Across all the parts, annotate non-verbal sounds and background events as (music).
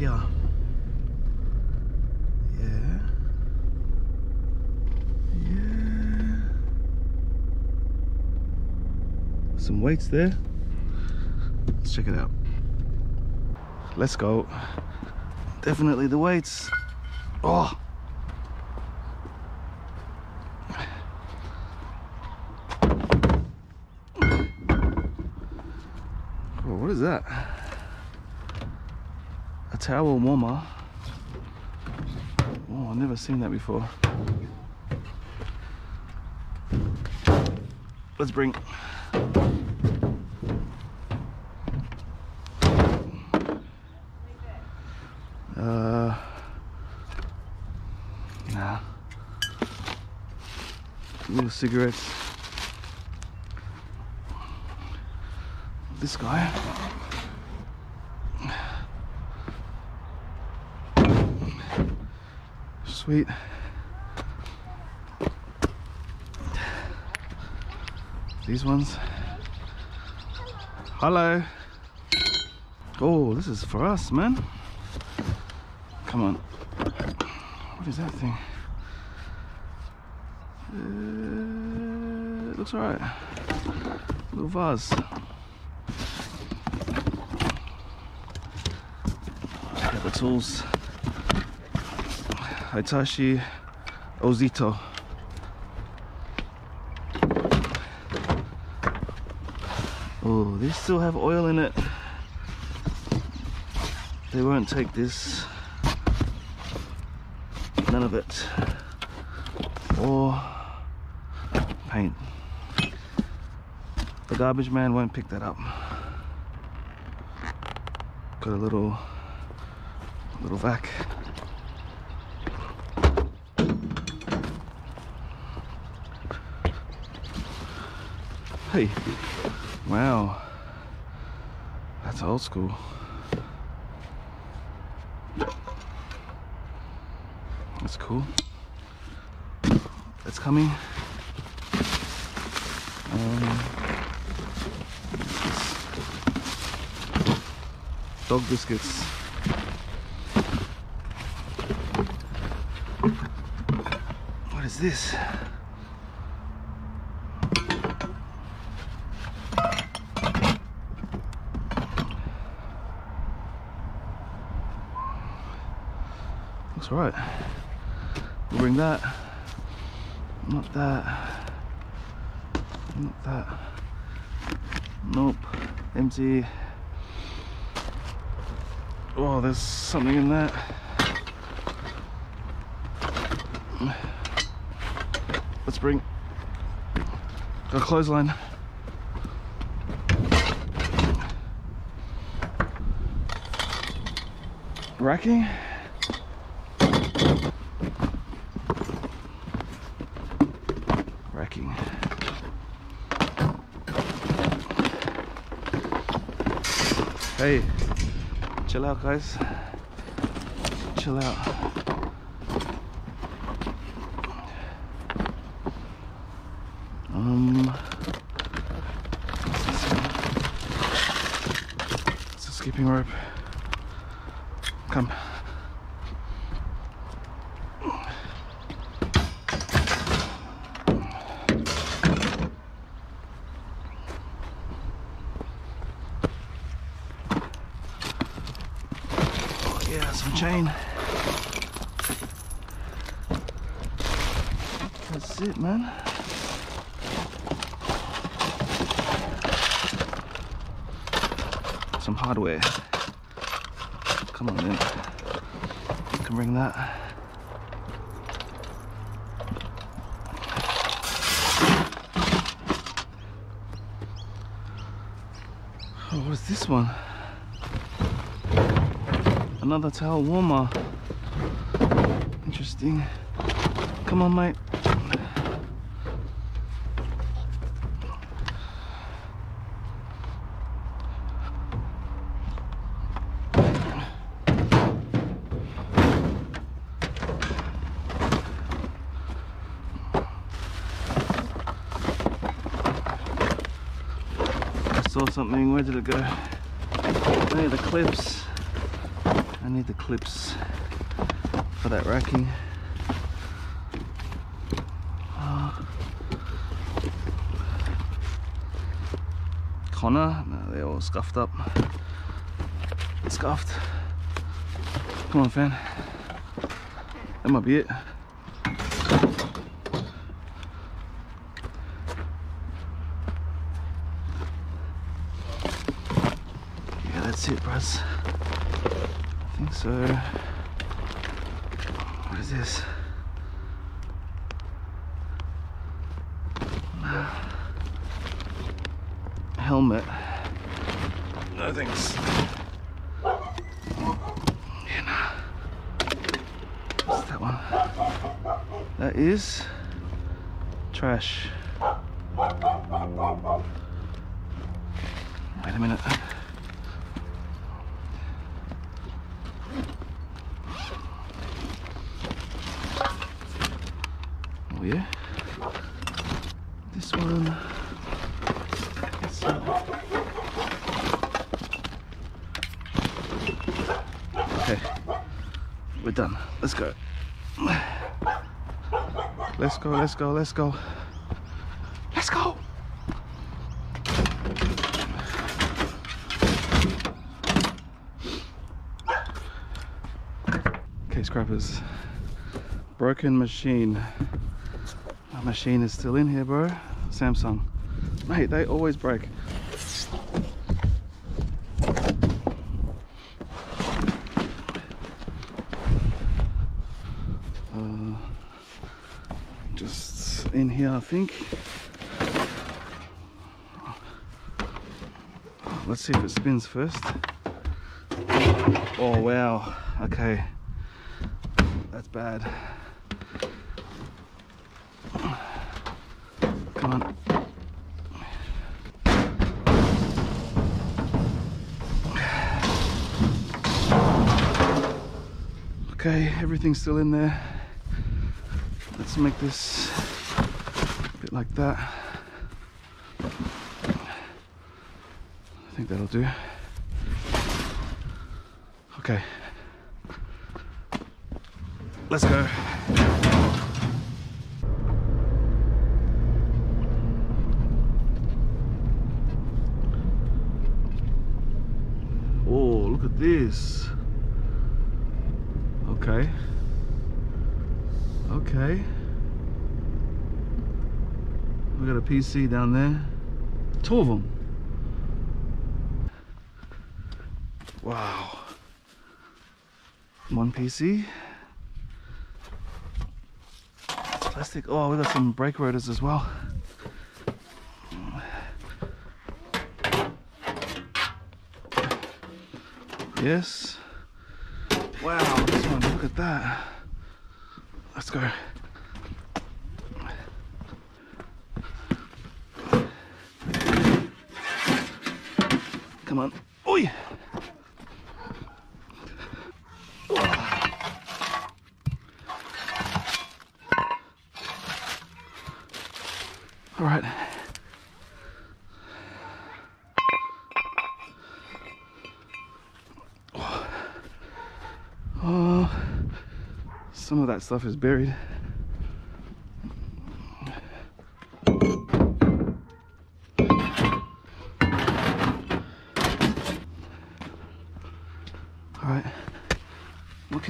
here. Yeah. Yeah. Some weights there. Let's check it out. Let's go. Definitely the weights. Oh. Oh, what is that? A towel warmer. Oh, I've never seen that before. Let's bring. Uh, nah. Little cigarettes. This guy. Sweet. These ones. Hello. Oh, this is for us, man. Come on. What is that thing? Uh, looks alright. Little vase. Out the tools. Hitachi Ozito. Oh, they still have oil in it. They won't take this. None of it. Or paint. The garbage man won't pick that up. Got a little little vac. Hey, wow, that's old school. That's cool. That's coming. Um, dog biscuits. What is this? Looks alright. We'll bring that. Not that. Not that. Nope. Empty. Oh, there's something in that. Let's bring a clothesline. Racking. Hey, chill out, guys. Chill out. Um, it's a skipping rope. Come. Oh, yeah, some chain. It, man. Some hardware. Come on in. You can bring that. Oh, what is this one? Another towel warmer. Interesting. Come on, mate. I saw something, where did it go? Hey, the clips. For that racking. Uh, Connor, no, they're all scuffed up. Scuffed. Come on, fan. That might be it. Yeah, that's it, bros. Think so. What is this? Helmet. No thanks. Yeah. What's that one? That is trash. Wait a minute. Oh yeah. This one. This one. Okay. We're done. Let's go. Let's let's go, let's go. Let's go. Okay, scrappers. Broken machine. My machine is still in here, bro. Samsung. Mate, they always break. Uh, just in here, I think. Oh, let's see if it spins first. Oh, wow. Okay. That's bad. Come on. Okay, everything's still in there. Let's make this a bit like that. I think that'll do. Okay. Let's go. Oh, look at this. Okay. Okay. We got a PC down there. Two of them. Wow. One PC. Plastic. Oh, we got some brake rotors as well. Yes. Wow, this one, look at that. Let's go. Come on. Oi! All right. Oh. oh, some of that stuff is buried.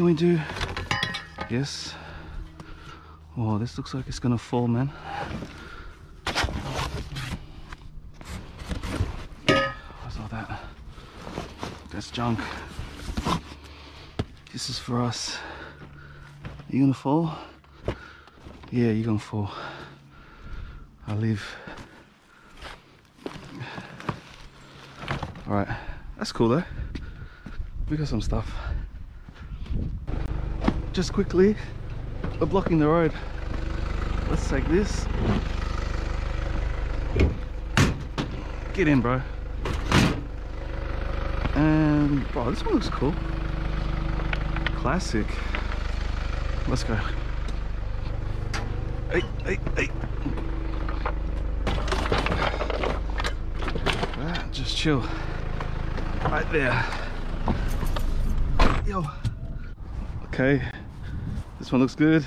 Can we do? Yes. Oh, this looks like it's gonna fall, man. What's all that? That's junk. This is for us. You gonna fall? Yeah, you're gonna fall. I'll leave. Alright, that's cool though. We got some stuff. Just quickly, we're blocking the road. Let's take this. Get in, bro. And, bro, this one looks cool. Classic. Let's go. Hey, hey, hey. Ah, just chill. Right there. Yo. Okay, this one looks good.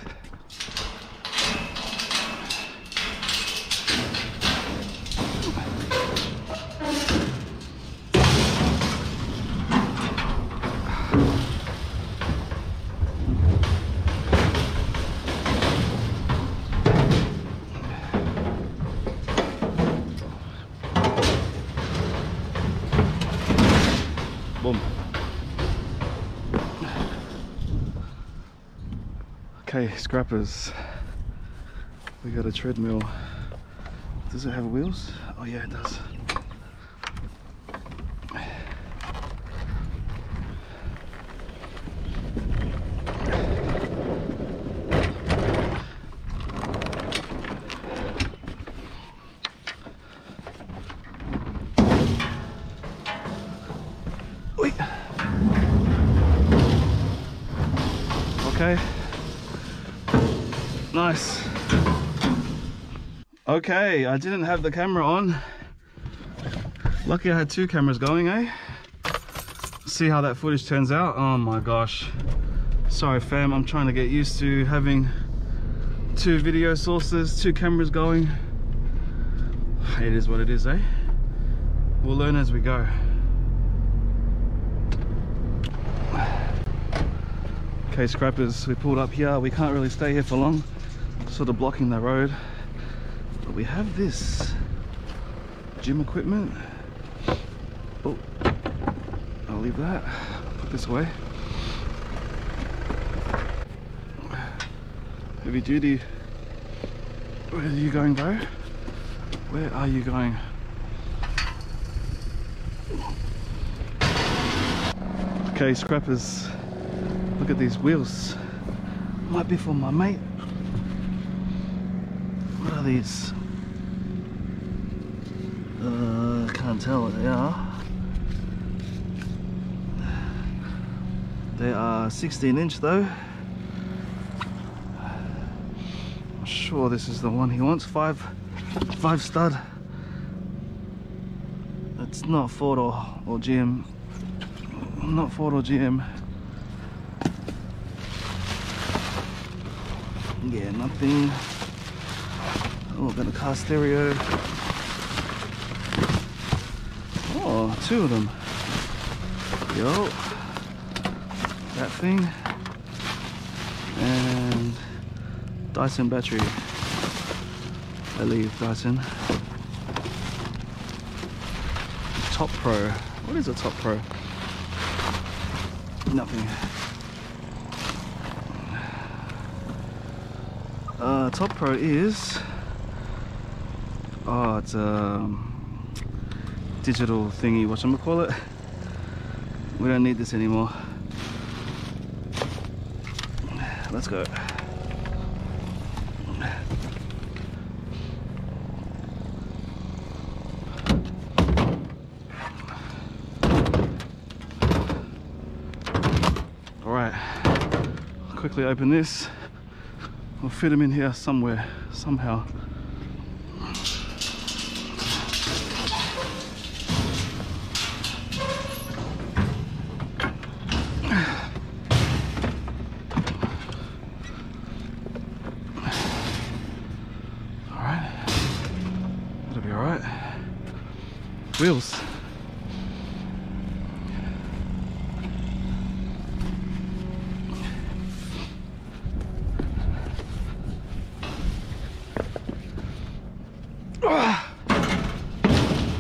Okay, scrappers. We got a treadmill. Does it have wheels? Oh yeah, it does. Oi. Okay. Nice. Okay, I didn't have the camera on. Lucky I had two cameras going, eh? See how that footage turns out. Oh my gosh. Sorry fam, I'm trying to get used to having two video sources, two cameras going. It is what it is, eh? We'll learn as we go. Okay, scrappers, we pulled up here. We can't really stay here for long, sort of blocking the road. But we have this gym equipment. Oh, I'll leave that. Put this away. Heavy duty. Where are you going, bro? Where are you going? Okay, scrappers. Look at these wheels. Might be for my mate. Are these? Uh, can't tell what they are. They are 16 inch though. I'm sure this is the one he wants. Five, five stud. It's not Ford or, or GM. Not Ford or GM. Yeah, nothing. Oh, got a car stereo. Oh, two of them. Yo. That thing. And Dyson battery. I leave Dyson. Top Pro. What is a Top Pro? Nothing. Uh, Top Pro is oh, it's a digital thingy. What should call it? We don't need this anymore. Let's go. All right, quickly open this. We'll fit them in here somewhere, somehow. All right, that'll be all right. Wheels.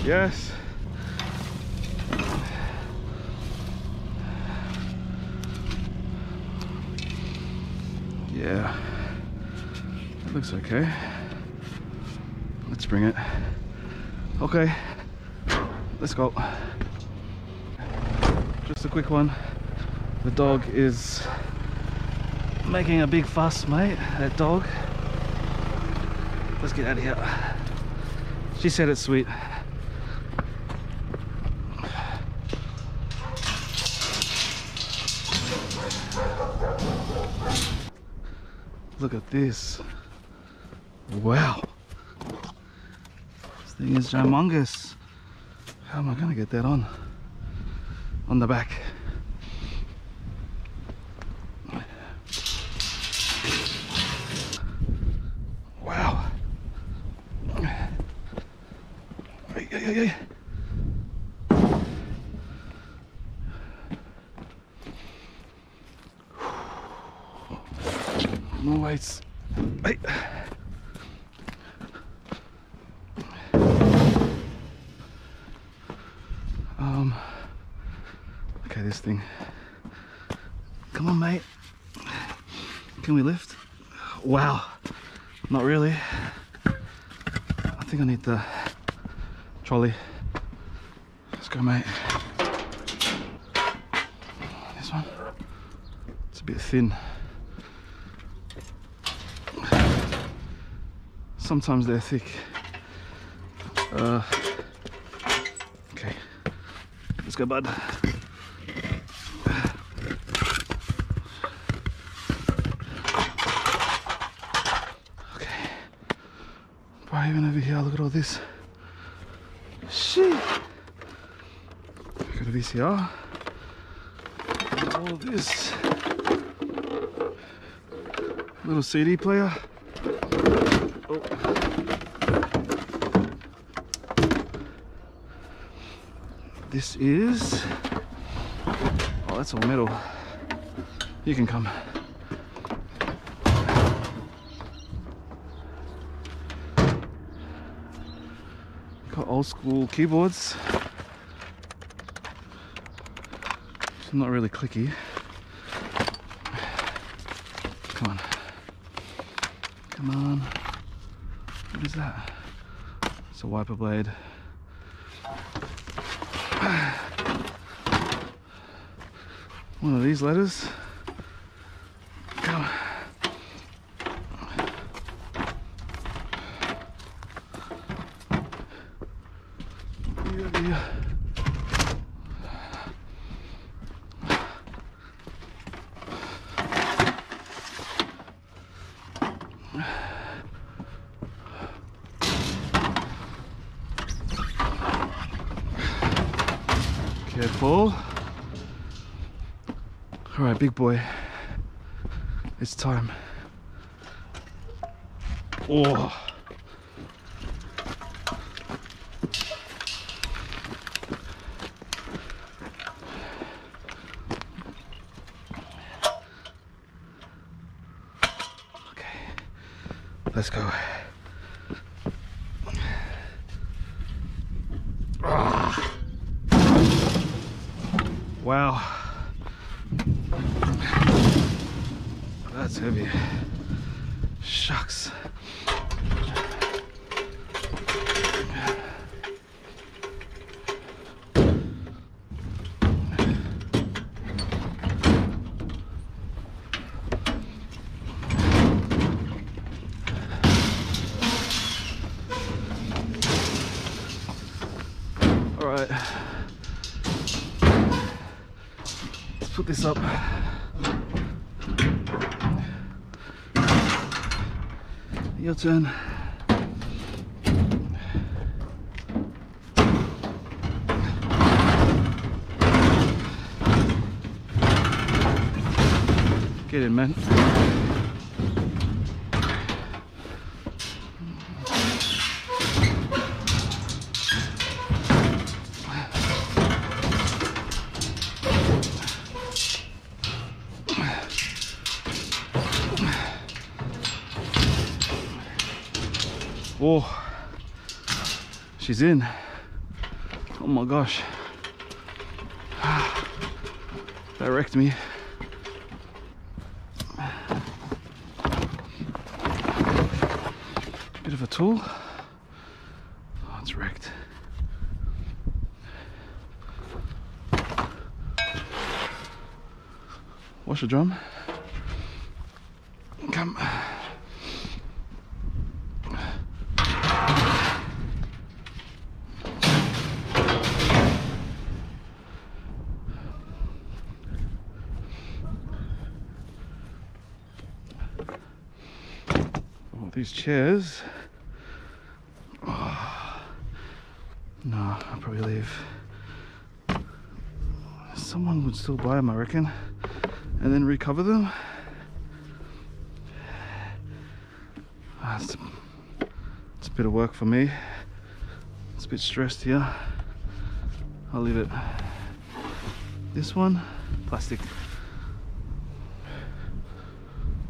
Yes. Yeah. That looks okay. Let's bring it. Okay. Let's go. Just a quick one. The dog is making a big fuss, mate. That dog. Let's get out of here. She said it's sweet. Look at this. Wow. This thing is humongous. How am I gonna get that on? On the back. Wow. Ay, ay, ay, ay. No weights. Ay. Um. This thing. Come on, mate. Can we lift? Wow. Not really. I think I need the trolley. Let's go, mate. This one. It's a bit thin. Sometimes they're thick. Uh, okay. Let's go, bud. Okay. Right, even over here, look at all this. Shit. Got a VCR. All this. Little CD player. Oh. This is. Oh, that's all metal. You can come. Got old school keyboards. It's not really clicky. Come on. Come on. What is that? It's a wiper blade. One of these letters. Come. Yeah, yeah. Careful. All right, big boy. It's time. Oh. Okay. Let's go. Ah. Wow. That's heavy. Shucks. All right. Let's put this up. Your turn. Get in, man. Oh, she's in. Oh my gosh. (sighs) That wrecked me. Bit of a tool. Oh, it's wrecked. Washer drum. Come. Oh, these chairs. Oh. No, I'll probably leave. Someone would still buy them, I reckon, and then recover them. Uh, it's, it's a bit of work for me. It's a bit stressed here. I'll leave it. This one, plastic.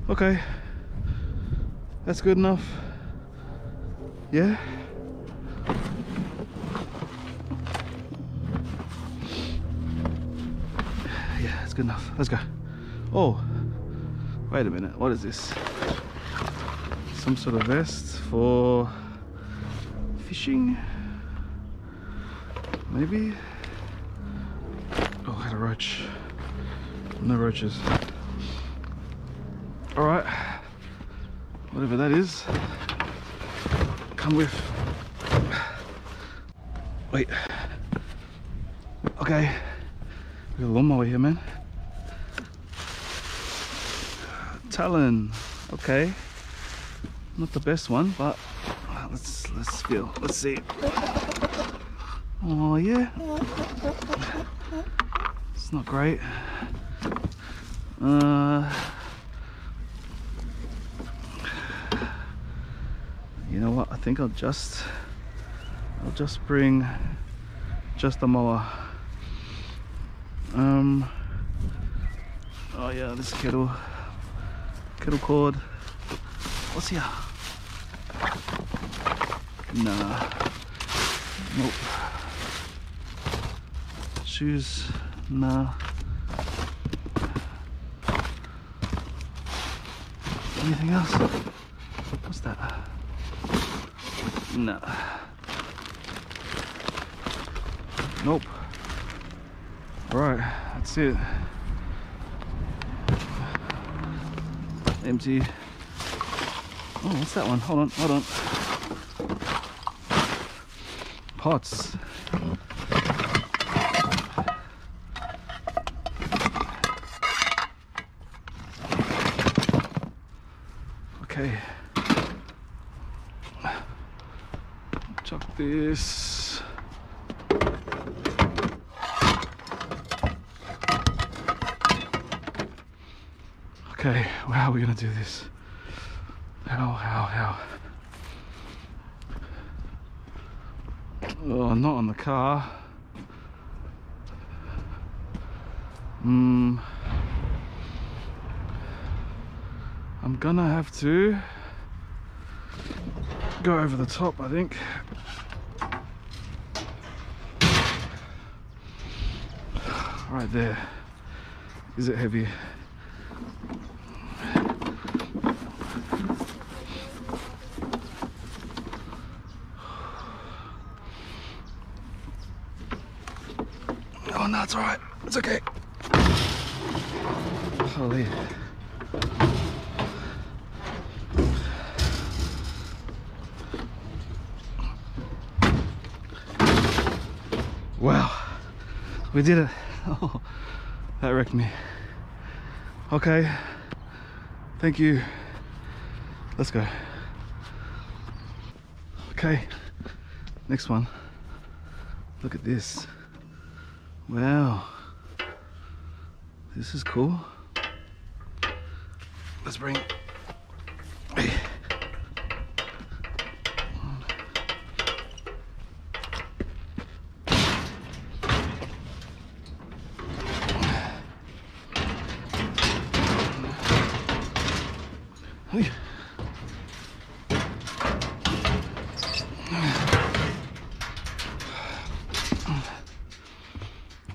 Okay, that's good enough. Yeah. Yeah, that's good enough. Let's go. Oh, wait a minute. What is this? Some sort of vest for fishing? Maybe? Oh, I had a roach. No roaches. Alright. Whatever that is. Come with. Wait. Okay. We got a lawnmower here, man. Talon. Okay. Not the best one, but let's let's feel. Let's see. Oh yeah. It's not great. Uh you know what? I think I'll just I'll just bring just a mower. Um oh yeah this kettle kettle cord. What's here? Nah. Nope. Shoes? Nah. Anything else no. Nope. Alright, that's it. Empty. Oh, what's that one? Hold on, hold on. Pots. Okay. Okay, how are we gonna do this? How, how, how? Oh, not on the car. Hmm. I'm gonna have to go over the top, I think. Right there. Is it heavy? Oh no, it's alright. It's okay. Holy. Wow, we did it. Oh, (laughs) that wrecked me. Okay, thank you. Let's go. Okay, next one. Look at this. Wow, this is cool. Let's bring. Hey.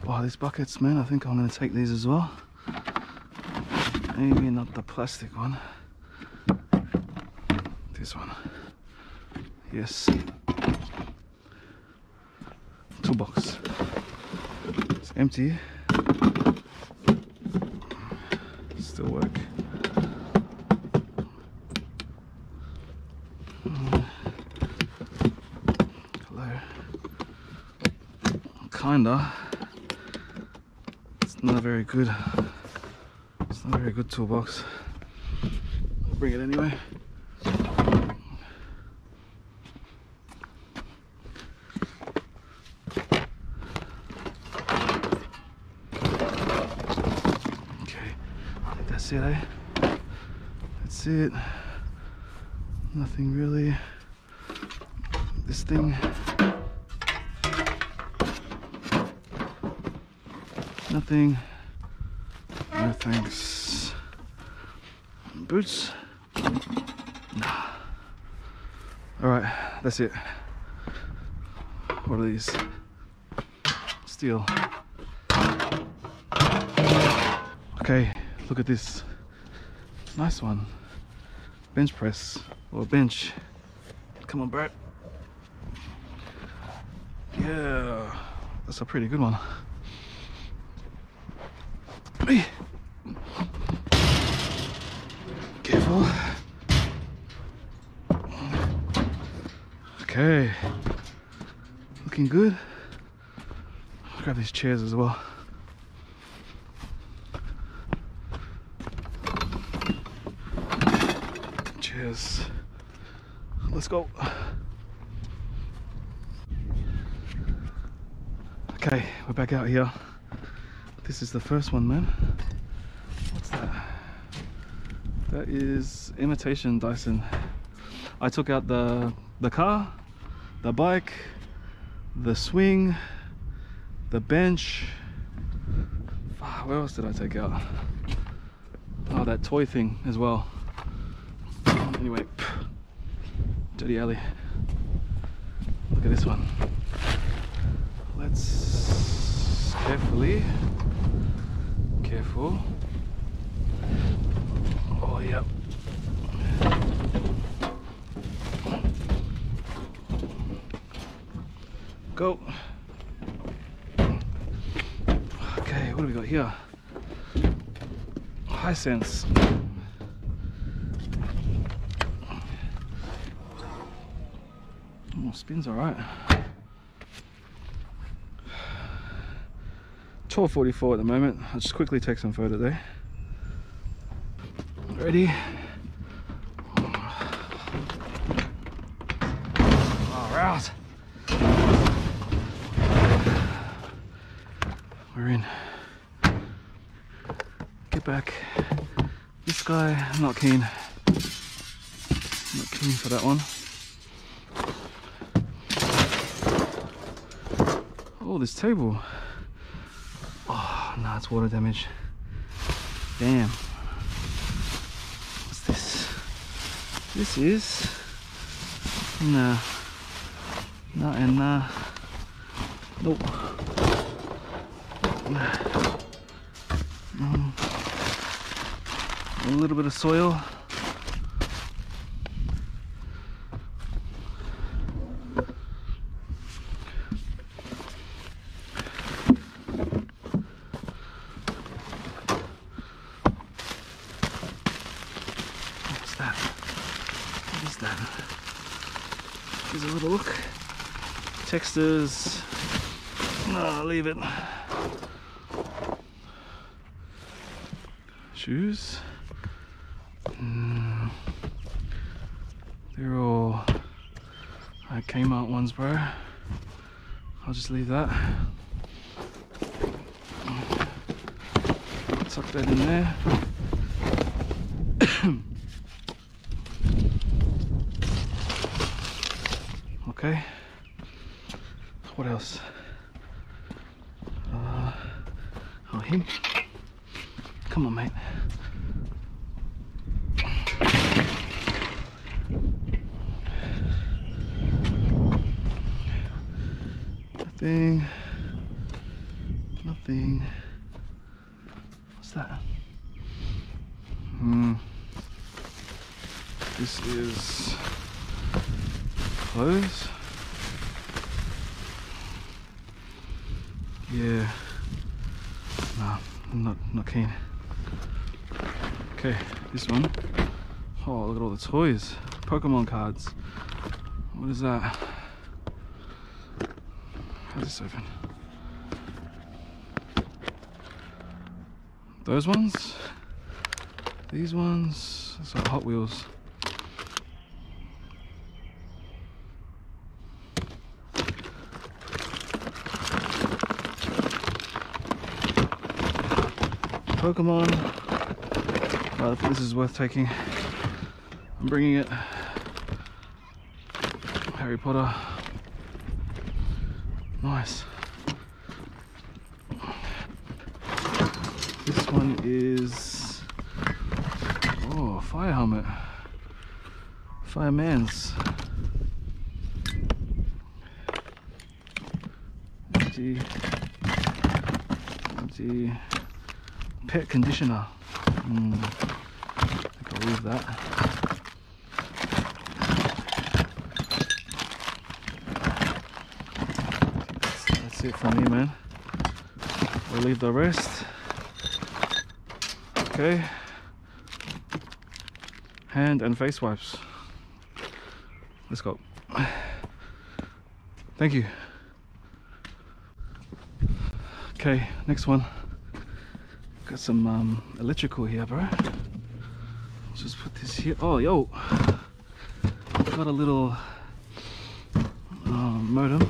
Wow, these buckets, man, I think I'm going to take these as well. Maybe not the plastic one. This one. Yes. Toolbox. It's empty. Still work. Mm. Hello. Kinda. Not very good. It's not a very good toolbox. I'll bring it anyway. Okay, that's it, eh? That's it. Nothing really. This thing. Nothing. No thanks. Boots. Nah. Alright, that's it. What are these? Steel. Okay, look at this. Nice one. Bench press or bench. Come on, Brett. Yeah, that's a pretty good one. Hey. Careful. Okay. Looking good. Grab these chairs as well. Cheers. Let's go. Okay, we're back out here. This is the first one, man. What's that? That is imitation Dyson. I took out the the car, the bike, the swing, the bench. Where else did I take out? Oh, that toy thing as well. Anyway, (sniffs) dirty alley. Look at this one. Let's carefully, careful. Oh, yep. Go. Okay, what do we got here? Hisense. Oh, spins all right. 12.44 at the moment. I'll just quickly take some photo there. Eh? Ready? All right. We're in. Get back. Guy, I'm not keen. Not keen for that one. Oh, this table. Oh, no, it's water damage. Damn. What's this? This is. Nah. Nah and nah. Nope. Mm. A little bit of soil. What's that? What is that? Here's a little look. Textures. No, leave it. Shoes. Mm. They're all Kmart ones, bro. I'll just leave that. Tuck that in there. (coughs) okay. What else? Uh, oh, him. Come on, mate. Nothing. Nothing. What's that? Hmm. This is clothes. Yeah. No, I'm not not keen. Okay, this one. Oh, look at all the toys. Pokemon cards. What is that? How's this open? Those ones? These ones? It's like Hot Wheels. Pokemon. This is worth taking, I'm bringing it. Harry Potter. Nice. This one is oh fire helmet. Fireman's. Empty. Empty. Pet conditioner. Mm. I I'll leave that. That's, that's it from me, man. We'll leave the rest. Okay. Hand and face wipes. Let's go. Thank you. Okay, next one. Got some um, electrical here, bro. Just put this here. Oh, yo. Got a little um, modem.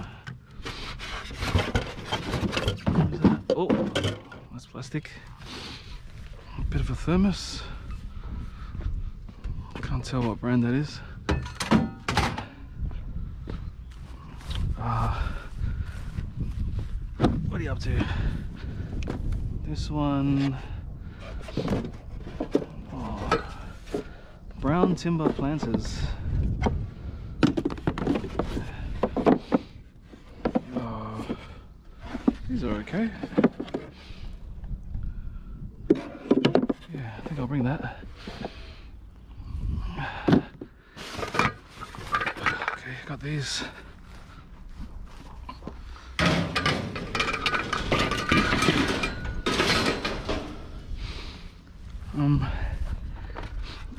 That? Oh, that's plastic. A bit of a thermos. Can't tell what brand that is. Ah, what are you up to? This one. Oh, brown timber planters. Oh, these are okay. Yeah, I think I'll bring that. Okay, got these. Um,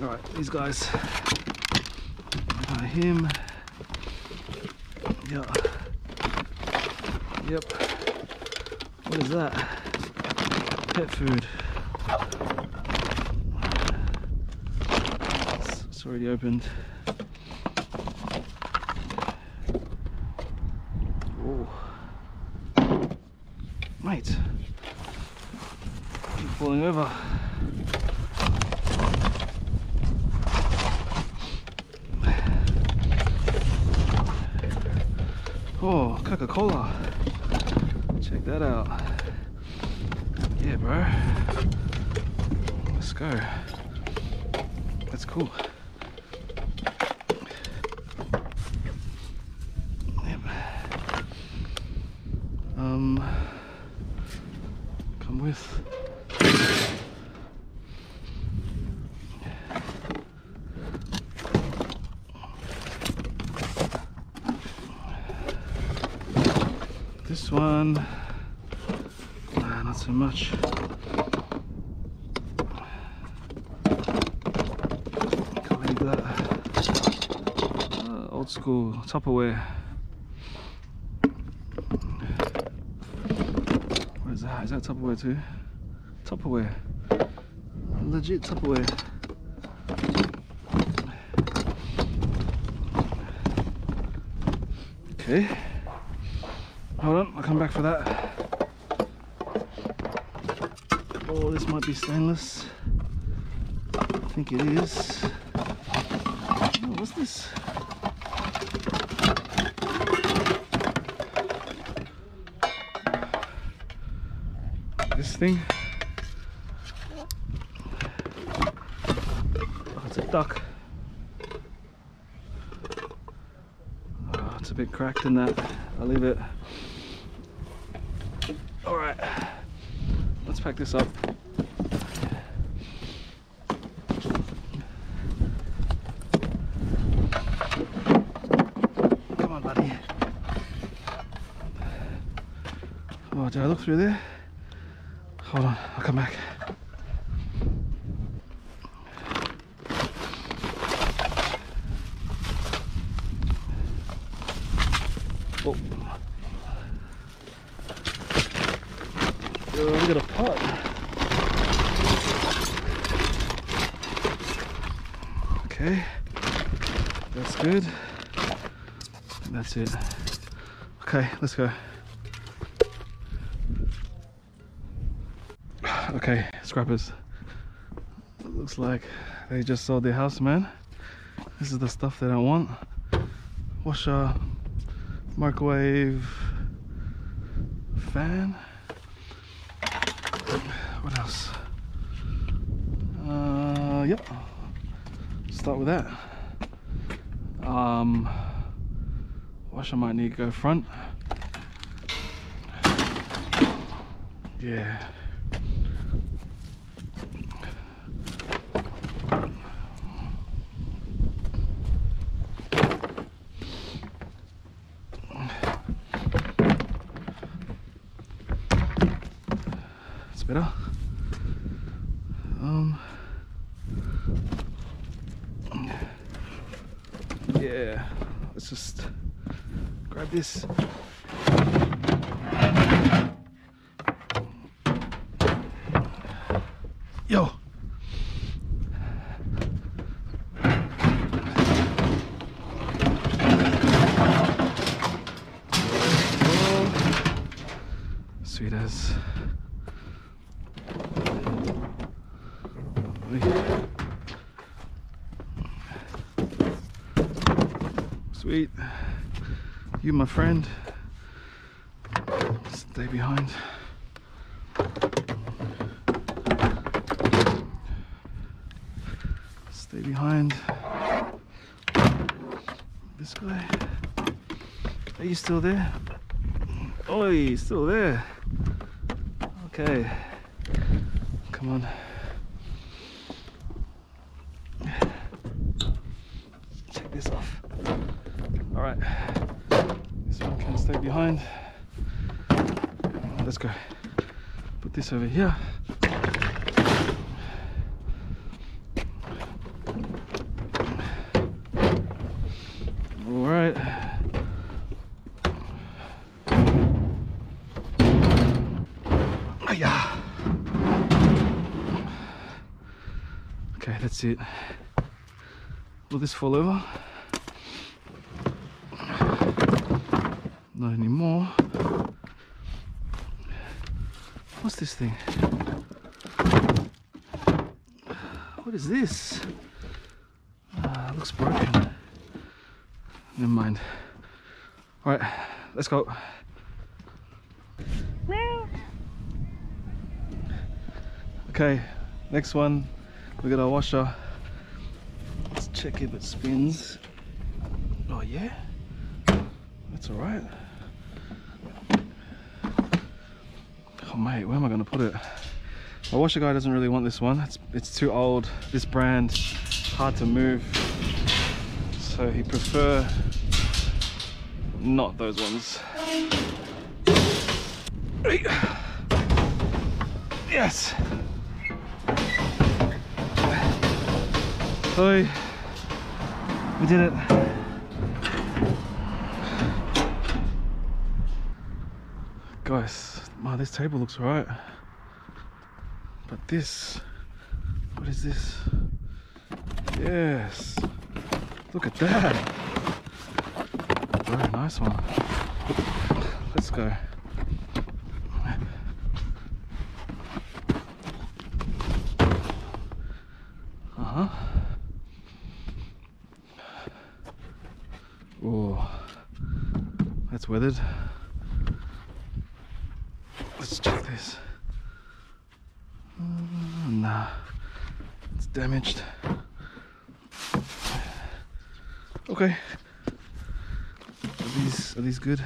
all right, these guys. Got him. Yeah. Yep. What is that? Pet food. It's, it's already opened. Oh, mate, keep falling over. Oh, Coca-Cola. Check that out. Yeah, bro. Let's go. That's cool. Yep. Um, come with. This one, nah, not so much. Can't leave that. Uh, old school Tupperware. What is that? Is that Tupperware too? Tupperware. Legit Tupperware. Okay. Hold on, I'll come back for that. Oh, this might be stainless. I think it is. Oh, what's this? Thing? Oh, it's a duck. Oh, it's a bit cracked in that. I'll leave it. All right, let's pack this up. Come on, buddy. Oh, did I look through there? Hold on, I'll come back. Oh. Oh, look at a pot. Okay, that's good. That's it. Okay, let's go. Okay, scrappers. Looks like they just sold their house, man. This is the stuff that I want. washer, microwave, fan. What else? Uh, yep. Start with that. Um, washer might need to go front. Yeah. It's better. Um. Yeah. Let's just grab this. Yo. Oh. Sweet as. Sweet. You, my friend. Stay behind. Stay behind. This guy. Are you still there? Oh, he's still there. Okay. Come on. Check this off. All right. This one can stay behind. Let's go. Put this over here. All right. Yeah. Okay, that's it. Will this fall over? Not anymore. What's this thing? What is this? Ah, looks broken. Never mind. Alright, let's go. Okay, next one. We got our washer. Let's check if it spins. Oh yeah, that's all right. Mate, where am I gonna put it? My washer guy doesn't really want this one. It's it's too old. This brand, hard to move. So he prefer not those ones. Yes. Oi. We did it. Guys, wow, this table looks alright. But this, what is this? Yes. Look at that. Very nice one. Let's go. Uh-huh. Oh, that's weathered. Let's check this. Uh, nah, it's damaged. Okay. Are these are these good?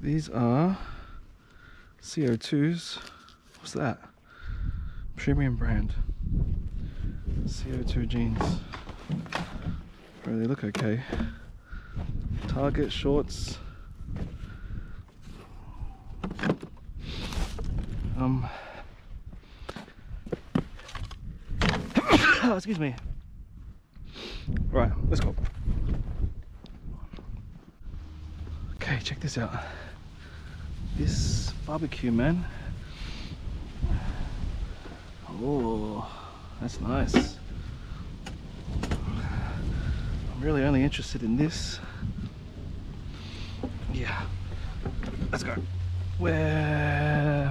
These are CO2s. What's that? Premium brand. CO2 jeans. Bro, they look okay. Target shorts. Um. Oh, excuse me. Right, let's go. Okay, check this out. This barbecue, man. Oh, that's nice. I'm really only interested in this. Yeah. Let's go. Where?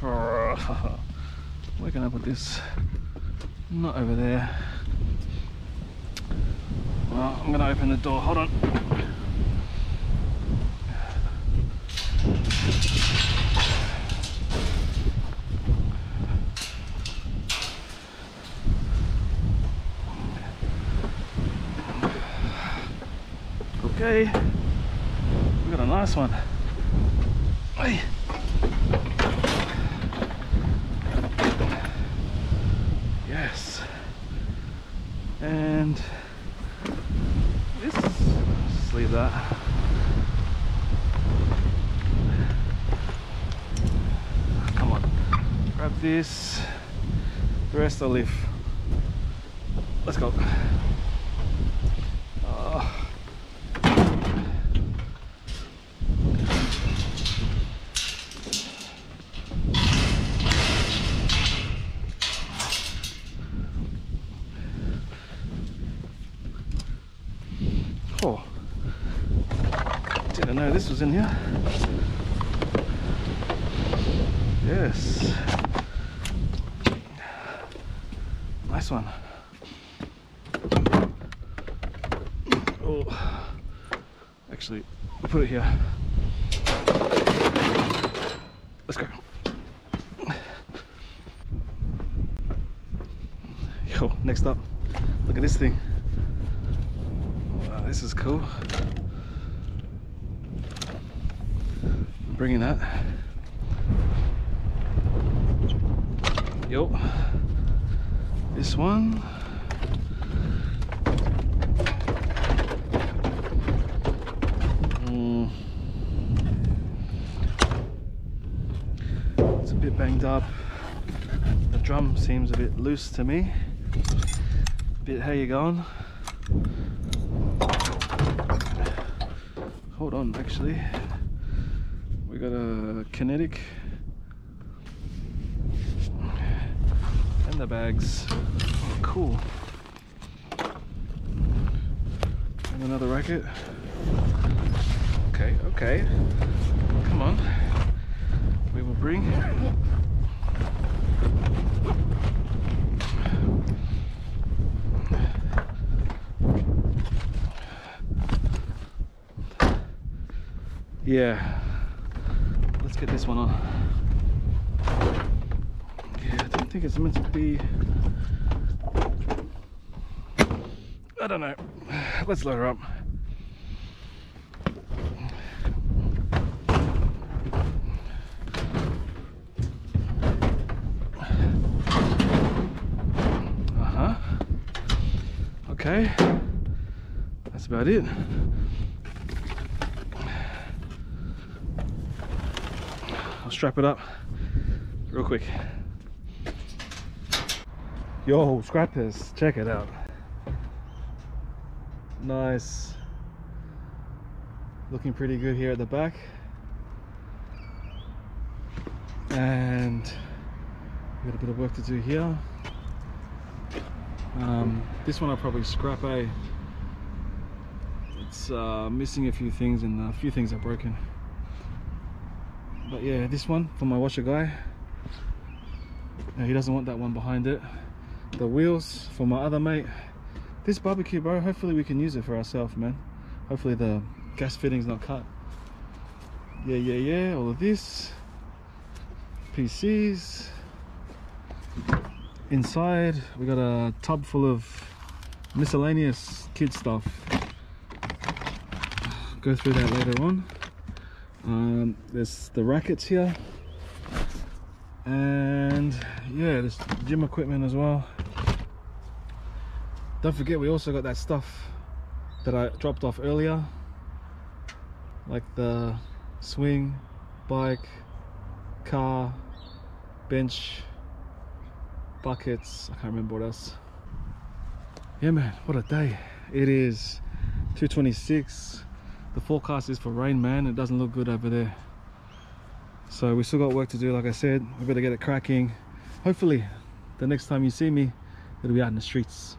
(laughs) Where can I put this? Not over there. Well, I'm gonna open the door. Hold on. Okay, we got a nice one. Hey. Yes. And this, just leave that. Come on, grab this. Rest I'll leave. Let's go. Ah. Oh, didn't know this was in here. Yes, nice one. Oh, actually, we'll put it here. Let's go. Yo, next up, look at this thing. Wow, this is cool. I'm bringing that. Yo, this one. Mm. It's a bit banged up. The drum seems a bit loose to me. Bit how you going? hold on actually we got a kinetic and the bags. Oh, cool. And another racket. Okay okay. Come on. We will bring. Yeah. Let's get this one on. Yeah, I don't think it's meant to be. I don't know. Let's load her up. Uh huh. Okay. That's about it. I'll strap it up real quick. Yo, scrappers, check it out. Nice. Looking pretty good here at the back. And we got a bit of work to do here. Um, this one I'll probably scrap a. It's uh, missing a few things and a few things are broken but yeah this one for my washer guy he doesn't want that one behind it the wheels for my other mate. This barbecue bro hopefully we can use it for ourselves man. Hopefully the gas fitting's not cut. Yeah yeah yeah all of this. PCs inside we got a tub full of miscellaneous kid stuff. Go through that later on. Um, there's the rackets here. And yeah there's gym equipment as well don't forget we also got that stuff that I dropped off earlier. Like the swing bike car bench buckets. I can't remember what else. Yeah man what a day. It is 226 the forecast is for rain man. It doesn't look good over there. So we still got work to do like i said. We better get it cracking. Hopefully the next time you see me it'll be out in the streets